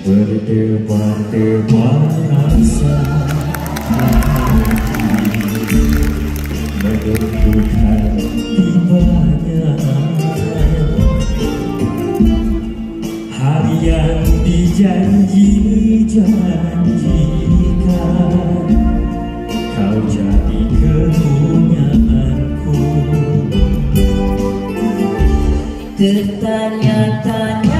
Tebar-tebar rasa Menentukan tibanya Hari yang dijanji-janjikan Kau jadi kepunyaanku Tertanya-tanya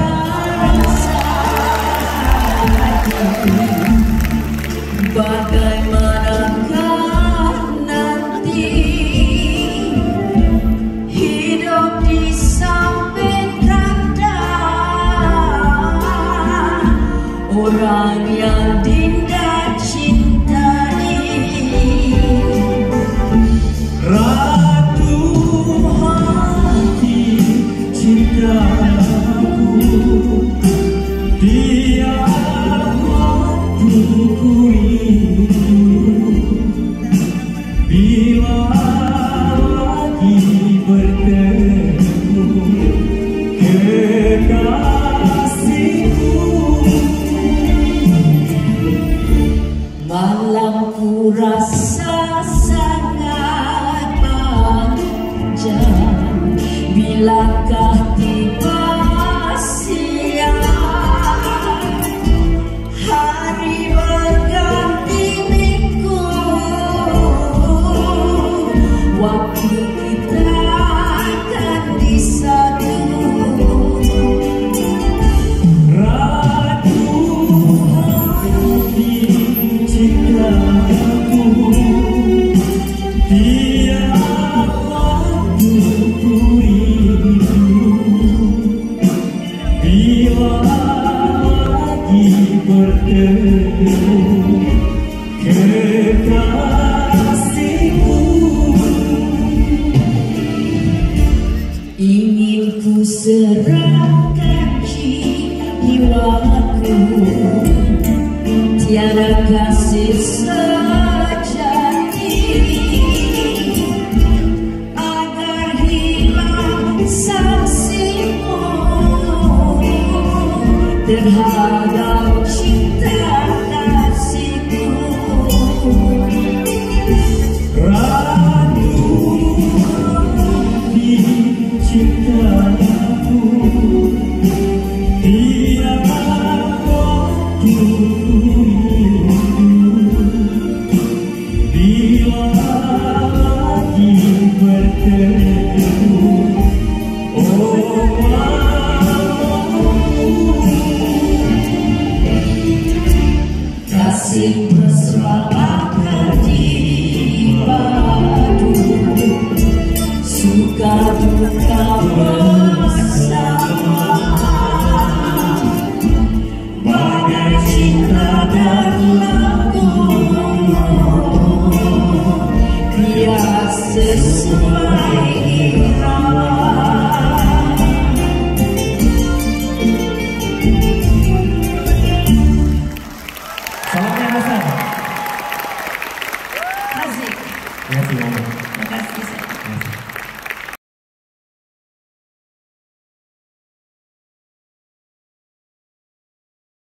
Orang yang dinda cintai. Ratu hati cintaku Tiap waktu ku rindu. Bila lagi bertemu Kekasihku Malamku rasa sangat panjang. Bilakah tiba siang? Hari berganti minggu Ingin ku serahkan jiwaku Tiada kasih sejati Agar hilang saksimu. Terhadap Kasih mesra akan dipadu Suka duka bersama. Bagai cinta dan lagu. Dia sesuai